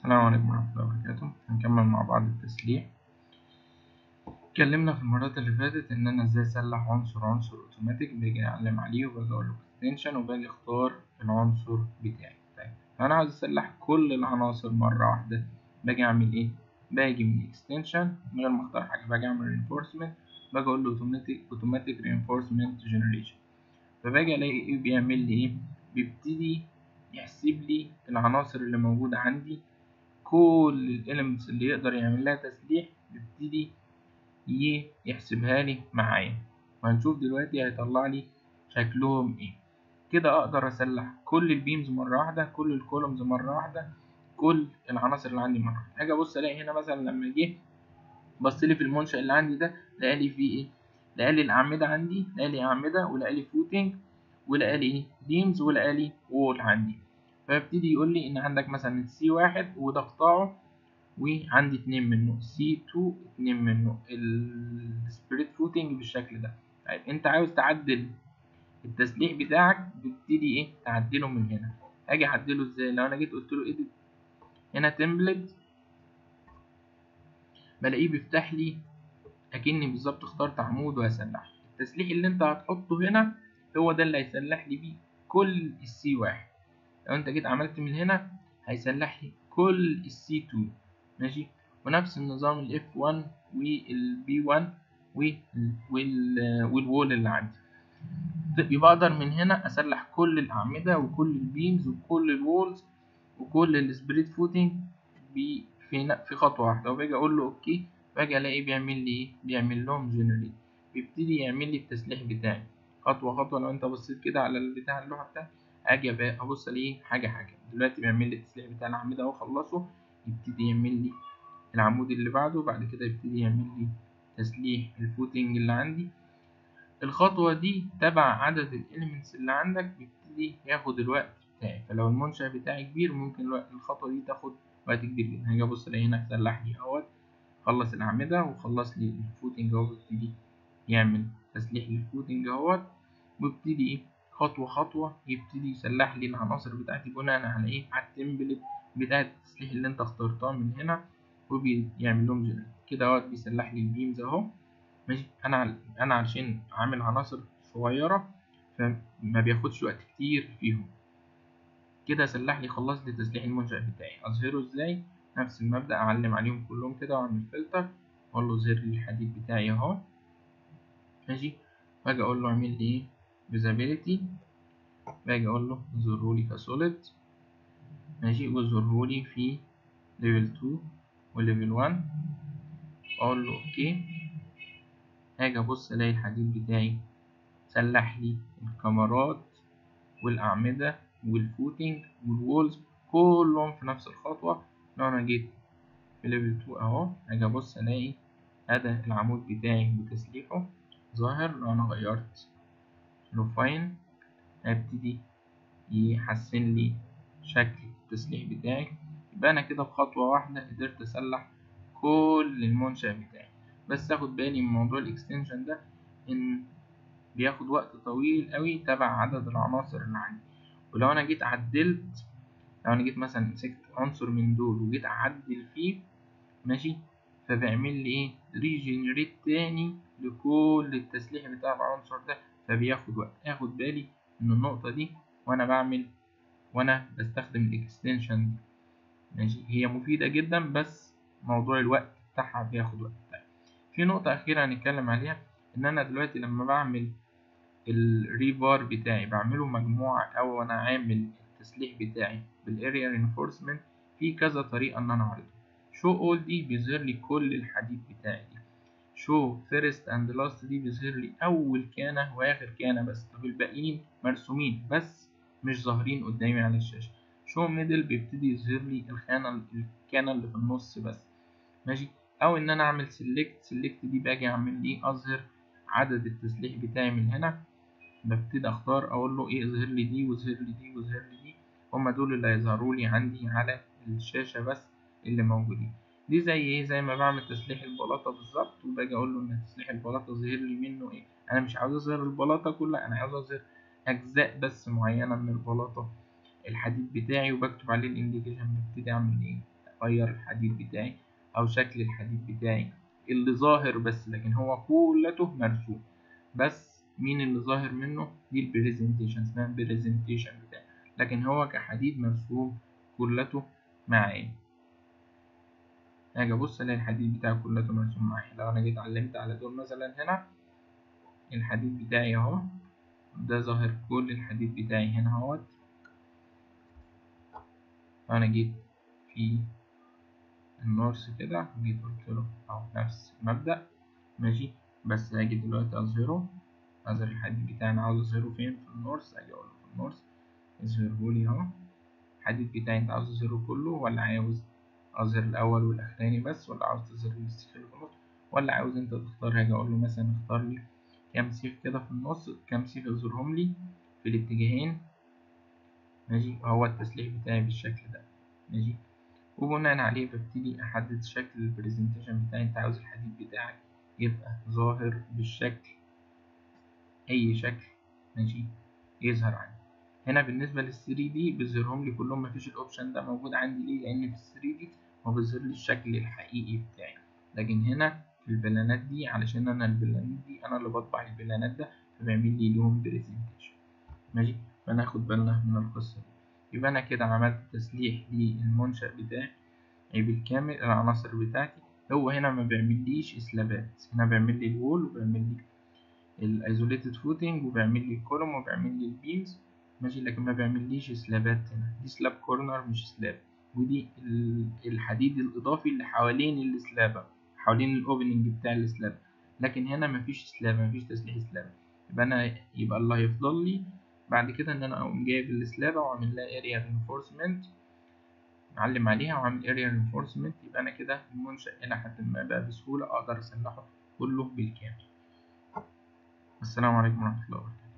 السلام عليكم ورحمة الله وبركاته. هنكمل مع بعض التسليح اتكلمنا في المرات اللي فاتت إن أنا إزاي أسلح عنصر عنصر أوتوماتيك باجي اعلم عليه وباجي أقول له extension وباجي اختار العنصر بتاعي. طيب أنا عاوز أسلح كل العناصر مرة واحدة. باجي أعمل إيه؟ باجي من extension من غير ما أختار حاجة باجي أعمل reinforcement باجي أقول له automatic automatic reinforcement generation فباجي ألاقي إيه بيعمل لي إيه؟ بيبتدي يحسب لي العناصر اللي موجودة عندي كل ال elements اللي يقدر يعمل لها تسليح بيبتدي يحسبها لي معايا. وهنشوف دلوقتي هيطلع لي شكلهم إيه. كده أقدر أسلح كل ال beams مرة واحدة كل ال columns مرة واحدة كل العناصر اللي عندي مرة واحدة. أجي أبص ألاقي هنا مثلا لما جه بص لي في المنشأ اللي عندي ده لقى لي فيه إيه؟ لقى لي الأعمدة عندي لقى لي أعمدة ولقى لي footing ولقى لي beams ولقى لي wall عندي. فيبتدي يقول لي إن عندك مثلا C واحد وده قطاعه وعندي اتنين منه. C two اتنين منه. ال separate footing بالشكل ده. طيب أنت عاوز تعدل التسليح بتاعك بتبتدي إيه؟ تعدله من هنا. أجي أعدله إزاي؟ لو أنا جيت قلت له edit هنا template بلاقيه بيفتح لي أكني بالظبط اخترت عمود وهسلحه. التسليح اللي أنت هتحطه هنا هو ده اللي هيسلح لي بيه كل ال C واحد. لو انت جيت عملت من هنا هيسلح لي كل ال C 2 ماشي؟ ونفس النظام ال F 1 وال B 1 وال wall اللي عندي. يبقى أقدر من هنا أسلح كل الأعمدة وكل ال beams وكل ال walls وكل ال separate footing في في خطوة واحدة. وباجي أقول له okay باجي الاقي بيعمل لي إيه؟ بيعمل لهم generate بيبتدي يعمل لي التسليح بتاعي. خطوة خطوة لو أنت بصيت كده على البتاع اللوحة بتاعتي. أجي ابص الاقيه حاجة حاجة. دلوقتي بيعمل لي التسليح بتاع الاعمده اهو خلصه يبتدي يعمل لي العمود اللي بعده بعد كده يبتدي يعمل لي تسليح ال footing اللي عندي. الخطوة دي تبع عدد ال elements اللي عندك بيبتدي ياخد الوقت بتاعي. فلو المنشأ بتاعي كبير ممكن الخطوة دي تاخد وقت كبير جدا. هاجي ابص الاقي هنا سلح لي اهوت خلص الأعمدة وخلص لي ال footing اهو بيبتدي يعمل تسليح لل footing اهوت ويبتدي إيه؟ خطوة خطوة يبتدي يسلح لي العناصر بتاعتي. بناء على إيه؟ على ال template بتاعة التسليح اللي أنت اخترتها من هنا وبيعمل لهم generate كده أهوت بيسلح لي ال beams أهو. ماشي؟ أنا أنا علشان عامل عناصر صغيرة فما بياخدش وقت كتير فيهم. كده سلح لي خلص لي تسليح المنشأ بتاعي. أظهره إزاي؟ نفس المبدأ أعلم عليهم كلهم كده وأعمل فلتر واقول له ظهر لي الحديد بتاعي أهو. ماشي؟ واجي أقول له أعمل لي إيه؟ visibility باجي أقول له ظهره لي ك solid ماشي وظهره لي في level 2 و level 1 أقول له okay. هاجي أبص ألاقي الحديد بتاعي سلح لي الكمرات والأعمدة وال footing وال walls كلهم في نفس الخطوة. لو أنا جيت في level 2 أهو. هاجي أبص ألاقي هنا العمود بتاعي بتسليحه ظاهر. لو أنا غيرت. لو fine هيبتدي يحسن لي شكل التسليح بتاعي. يبقى أنا كده بخطوة واحدة قدرت أسلح كل المنشأ بتاعي. بس اخد بالي من موضوع ال extension ده إن بياخد وقت طويل قوي تبع عدد العناصر اللي عندي. ولو أنا جيت عدلت لو أنا جيت مثلا مسكت عنصر من دول وجيت أعدل فيه ماشي؟ فبيعمل لي إيه؟ regenerate تاني لكل التسليح بتاع العنصر ده. فبياخد وقت اخد بالي من النقطة دي وأنا بعمل وأنا بستخدم ال extension ماشي؟ هي مفيدة جدا بس موضوع الوقت بتاعها بياخد وقت. طيب. في نقطة أخيرة هنتكلم عليها إن أنا دلوقتي لما بعمل ال rebar بتاعي بعمله مجموعة أو أنا عامل التسليح بتاعي بال area reinforcement في كذا طريقة إن أنا أعرضه. show all دي بيظهر لي كل الحديد بتاعي. show first and last دي بيظهر لي أول كانة وآخر كانة بس. طب الباقيين مرسومين بس مش ظاهرين قدامي على الشاشة. show middle بيبتدي يظهر لي الخانة الكانة اللي في النص بس. ماشي؟ أو إن أنا أعمل select select دي باجي أعمل لي أظهر عدد التسليح بتاعي من هنا. ببتدي أختار أقول له إيه اظهر لي دي واظهر لي دي واظهر لي دي. هما دول اللي هيظهروا لي عندي على الشاشة بس اللي موجودين. دي زي إيه؟ زي ما بعمل تسليح البلاطة بالظبط وباجي أقول له إن تسليح البلاطة ظهر لي منه إيه؟ أنا مش عاوز أظهر البلاطة كلها أنا عاوز أظهر أجزاء بس معينة من البلاطة. الحديد بتاعي وبكتب عليه ال indication ببتدي أعمل إيه؟ أغير الحديد بتاعي أو شكل الحديد بتاعي. اللي ظاهر بس لكن هو كلته مرسوم. بس مين اللي ظاهر منه؟ دي ال presentation اسمها ال presentation بتاعي. لكن هو كحديد مرسوم كلته معايا أجي أبص ألاقي الحديد بتاعي كلته مرسوم معايا لو أنا جيت علمت على دول مثلا هنا الحديد بتاعي أهو ده ظاهر كل الحديد بتاعي هنا أهوت. أنا جيت في النورس كده جيت قلت له أهو نفس المبدأ ماشي؟ بس هاجي دلوقتي أظهره. أظهر الحديد بتاعي أنا عاوز أظهره فين؟ في النورس. أجي أقول له في النورس. اظهرهولي أهو. الحديد بتاعي أنت عاوز تظهره كله ولا عاوز اظهر الأول والأخراني بس ولا عاوز تظهر السيخ في النص ولا عاوز أنت تختار هاجي أقول له مثلا اختار لي كام سيخ كده في النص كام سيخ اظهرهم لي في الاتجاهين. ماشي؟ هو التسليح بتاعي بالشكل ده. ماشي؟ وبناء عليه ببتدي أحدد شكل ال presentation بتاعي. أنت عاوز الحديد بتاعك يبقى ظاهر بالشكل أي شكل. ماشي؟ يظهر عندي. هنا بالنسبة لل 3 D بيظهرهم لي كلهم مفيش ال option ده موجود عندي ليه؟ لأن في ال 3 D هو بيظهر لي الشكل الحقيقي بتاعي. لكن هنا في البلانات دي علشان أنا البلانات دي أنا اللي بطبع البلانات ده فبيعمل لي لهم presentation ماشي؟ فناخد بالنا من القصة دي. يبقى أنا كده عملت تسليح للمنشأ بتاعي بالكامل العناصر بتاعتي. هو هنا ما بيعمليش سلابات هنا بيعمل لي ال wall وبيعمل لي ال isolated footing وبيعمل لي ال column وبيعمل لي ال beams ماشي لكن ما بيعمليش سلابات هنا. دي slab corner مش slab. ودي الحديد الإضافي اللي حوالين السلابة حوالين ال opening بتاع ال slab. لكن هنا مفيش slab مفيش تسليح slab. يبقى أنا يبقى اللي هيفضل لي بعد كده إن أنا أقوم جايب السلابة وأعمل لها area reinforcement معلم عليها وعامل area reinforcement يبقى أنا كده المنشأ إلى حد ما بقى بسهولة أقدر اسلحه كله بالكامل. السلام عليكم ورحمة الله وبركاته.